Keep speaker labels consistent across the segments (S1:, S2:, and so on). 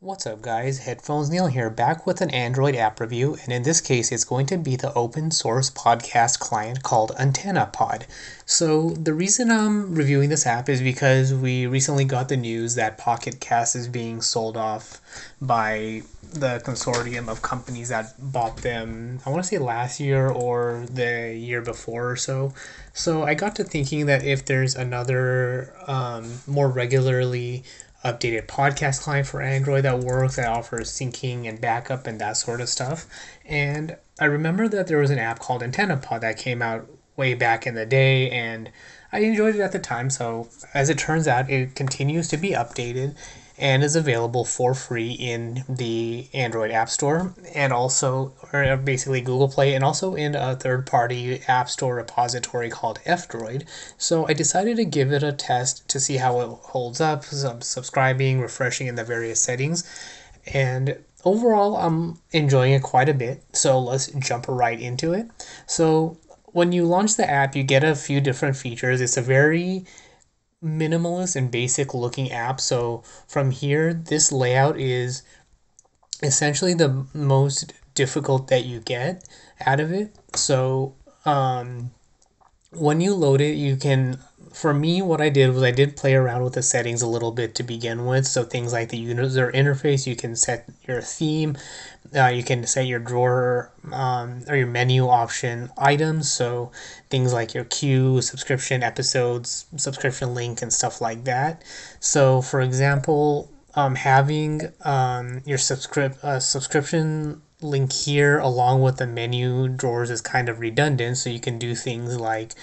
S1: What's up guys, Headphones Neil here, back with an Android app review, and in this case it's going to be the open source podcast client called AntennaPod. So the reason I'm reviewing this app is because we recently got the news that Pocket Cast is being sold off by the consortium of companies that bought them, I want to say last year or the year before or so. So I got to thinking that if there's another um, more regularly updated podcast client for Android that works, that offers syncing and backup and that sort of stuff. And I remember that there was an app called AntennaPod that came out way back in the day, and I enjoyed it at the time. So, as it turns out, it continues to be updated and is available for free in the Android App Store and also, or uh, basically Google Play, and also in a third party App Store repository called F-Droid. So I decided to give it a test to see how it holds up, subscribing, refreshing in the various settings. And overall, I'm enjoying it quite a bit. So let's jump right into it. So when you launch the app, you get a few different features. It's a very minimalist and basic looking app. So from here, this layout is essentially the most difficult that you get out of it. So um, when you load it, you can for me, what I did was I did play around with the settings a little bit to begin with. So things like the user interface, you can set your theme, uh, you can set your drawer um, or your menu option items. So things like your queue, subscription episodes, subscription link, and stuff like that. So for example, um, having um, your subscript uh, subscription link here along with the menu drawers is kind of redundant. So you can do things like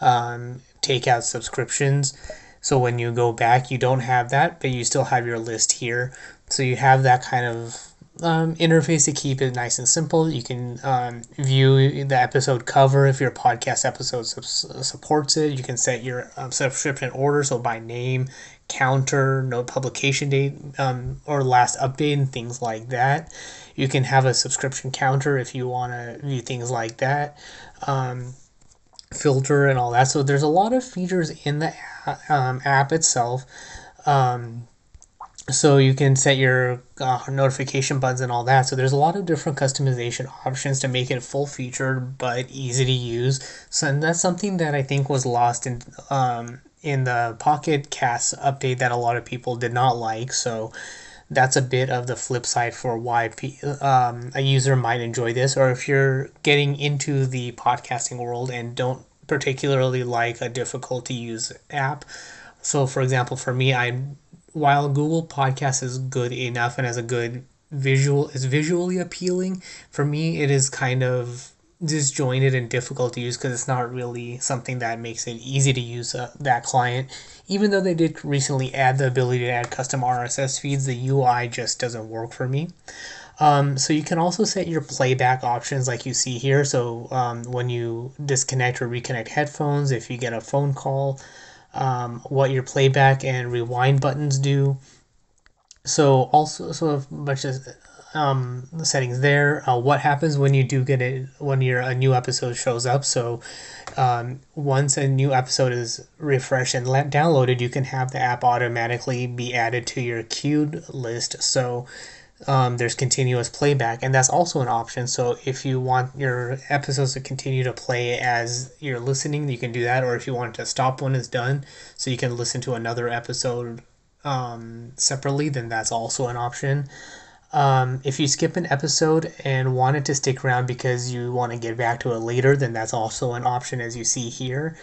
S1: um, take out subscriptions. So when you go back, you don't have that, but you still have your list here. So you have that kind of um, interface to keep it nice and simple. You can um, view the episode cover if your podcast episode su- supports it. You can set your um, subscription order, so by name, counter, no publication date, um, or last update, and things like that. You can have a subscription counter if you want to view things like that. Um, filter and all that. So there's a lot of features in the um, app itself. Um, so you can set your uh, notification buttons and all that. So there's a lot of different customization options to make it full featured but easy to use. So and that's something that I think was lost in um, in the Pocket Cast update that a lot of people did not like. So that's a bit of the flip side for why um, a user might enjoy this, or if you're getting into the podcasting world and don't particularly like a difficult to use app. So, for example, for me, I while Google Podcast is good enough and has a good visual is visually appealing, for me it is kind of disjointed and difficult to use because it's not really something that makes it easy to use uh, that client. Even though they did recently add the ability to add custom RSS feeds, the UI just doesn't work for me. Um, so you can also set your playback options like you see here. So um, when you disconnect or reconnect headphones, if you get a phone call, um, what your playback and rewind buttons do. So also so a bunch of um, settings there. Uh, what happens when you do get it when your a new episode shows up? So um, once a new episode is refreshed and let downloaded, you can have the app automatically be added to your queued list. So um, there's continuous playback, and that's also an option. So if you want your episodes to continue to play as you're listening, you can do that. Or if you want to stop when it's done, so you can listen to another episode um, separately, then that's also an option. Um, if you skip an episode and want it to stick around because you want to get back to it later, then that's also an option as you see here.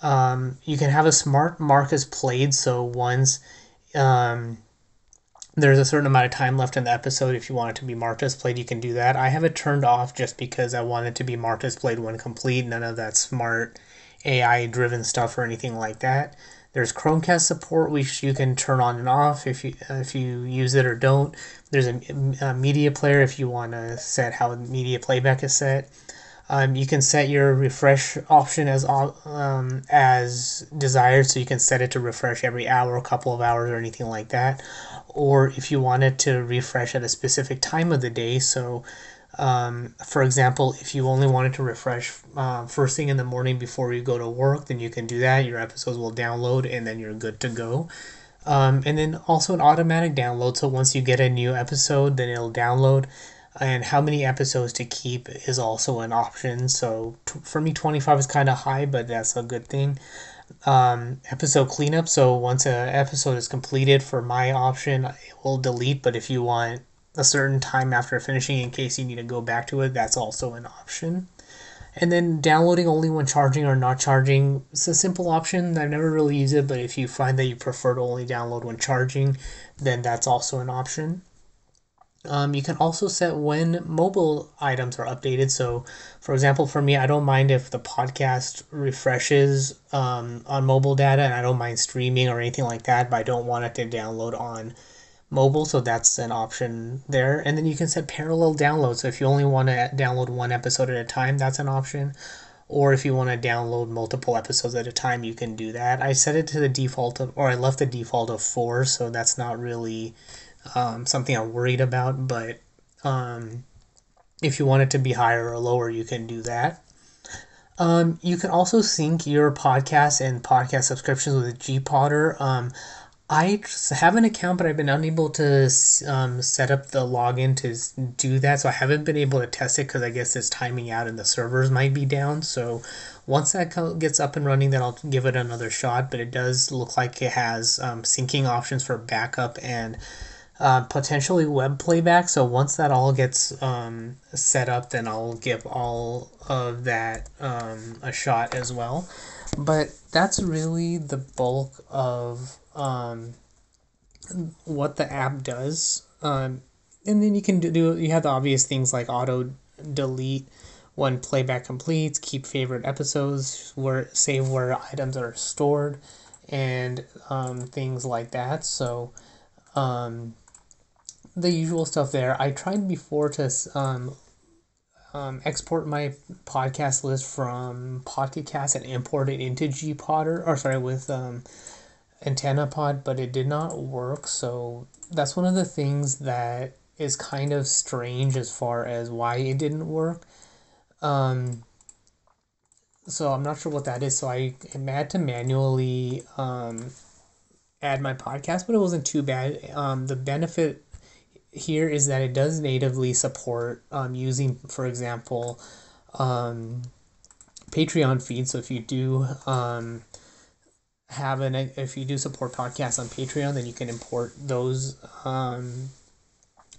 S1: Um, you can have a smart mark as played, so once um, there's a certain amount of time left in the episode, if you want it to be marked as played, you can do that. I have it turned off just because I want it to be marked as played when complete, none of that smart AI driven stuff or anything like that. There's Chromecast support, which you can turn on and off if you if you use it or don't. There's a, a media player if you want to set how media playback is set. Um, you can set your refresh option as um, as desired, so you can set it to refresh every hour, a couple of hours, or anything like that. Or if you want it to refresh at a specific time of the day, so um, for example, if you only wanted to refresh uh, first thing in the morning before you go to work, then you can do that. Your episodes will download and then you're good to go. Um, and then also an automatic download. So once you get a new episode, then it'll download. And how many episodes to keep is also an option. So t- for me, 25 is kind of high, but that's a good thing. Um, episode cleanup. So once an episode is completed, for my option, it will delete. But if you want a certain time after finishing in case you need to go back to it, that's also an option. And then downloading only when charging or not charging. It's a simple option. I've never really used it, but if you find that you prefer to only download when charging, then that's also an option. Um, you can also set when mobile items are updated. So, for example, for me, I don't mind if the podcast refreshes um, on mobile data, and I don't mind streaming or anything like that, but I don't want it to download on mobile, so that's an option there. And then you can set parallel download. So if you only want to download one episode at a time, that's an option. Or if you want to download multiple episodes at a time, you can do that. I set it to the default of, or I left the default of four, so that's not really um, something I'm worried about. But um, if you want it to be higher or lower, you can do that. Um, you can also sync your podcast and podcast subscriptions with GPodder. Um, I have an account, but I've been unable to um, set up the login to do that. So I haven't been able to test it because I guess it's timing out and the servers might be down. So once that gets up and running, then I'll give it another shot. But it does look like it has um, syncing options for backup and uh, potentially web playback. So once that all gets um, set up, then I'll give all of that um, a shot as well. But that's really the bulk of um, what the app does. Um, and then you can do, you have the obvious things like auto delete when playback completes, keep favorite episodes, where save where items are stored, and um, things like that. So, um, the usual stuff there. I tried before to um, um, export my podcast list from Pocket Cast and import it into GPodder, or sorry, with um, AntennaPod, but it did not work. So that's one of the things that is kind of strange as far as why it didn't work. Um, so I'm not sure what that is. So I had to manually um, add my podcast, but it wasn't too bad. Um, the benefit here is that it does natively support um, using, for example, um, Patreon feed. So if you do um, have an if you do support podcasts on Patreon, then you can import those um,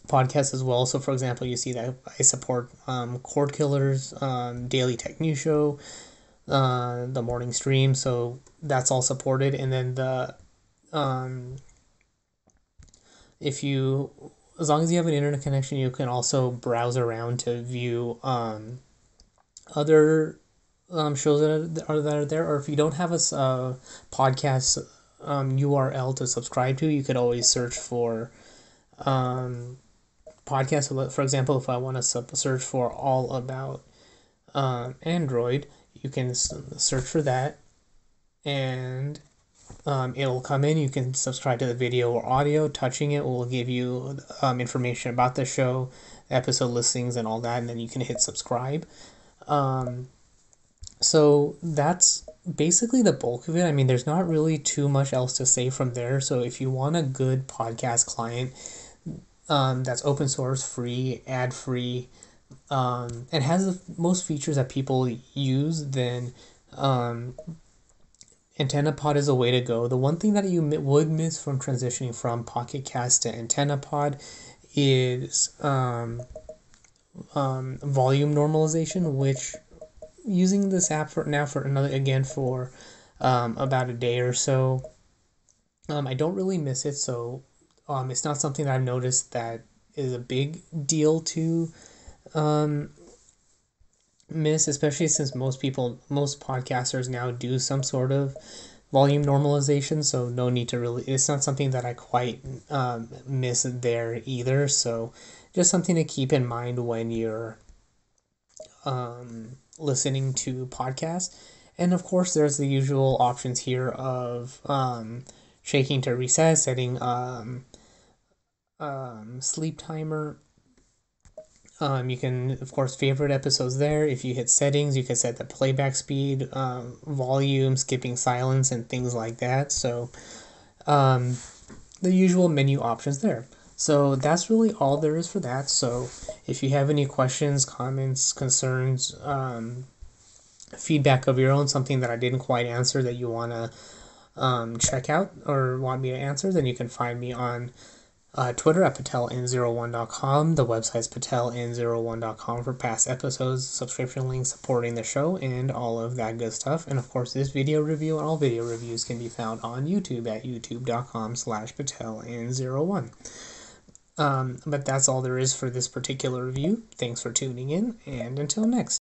S1: podcasts as well. So, for example, you see that I support um, Cord Killers, um, Daily Tech News Show, uh, the morning stream. So that's all supported, and then the um, if you as long as you have an internet connection, you can also browse around to view um, other um, shows that are, that are there, or if you don't have a uh, podcast um, URL to subscribe to, you could always search for um, podcasts. For example, if I want to sub- search for all about um, Android, you can search for that, and um, it'll come in. You can subscribe to the video or audio. Touching it will give you um, information about the show, episode listings, and all that, and then you can hit subscribe. Um, so that's basically the bulk of it. I mean, there's not really too much else to say from there. So if you want a good podcast client um, that's open source, free, ad free, um, and has the most features that people use, then um, AntennaPod is a way to go. The one thing that you would miss from transitioning from Pocket Cast to AntennaPod is um, um, volume normalization, which using this app for now for another again for um, about a day or so. Um, I don't really miss it, so um, it's not something that I've noticed that is a big deal to um, miss, especially since most people, most podcasters now do some sort of volume normalization, so no need to really, it's not something that I quite um, miss there either, so just something to keep in mind when you're um, listening to podcasts. And of course, there's the usual options here of um, shaking to reset, setting um, um, sleep timer. Um, you can, of course, favorite episodes there. If you hit settings, you can set the playback speed, um, volume, skipping silence, and things like that. So, um, the usual menu options there. So that's really all there is for that. So if you have any questions, comments, concerns, um, feedback of your own, something that I didn't quite answer that you want to um, check out or want me to answer, then you can find me on uh, Twitter at pateln01.com. The website's pateln01.com for past episodes, subscription links supporting the show, and all of that good stuff. And of course, this video review and all video reviews can be found on YouTube at youtube.com slash pateln01. Um, but that's all there is for this particular review. Thanks for tuning in, and until next.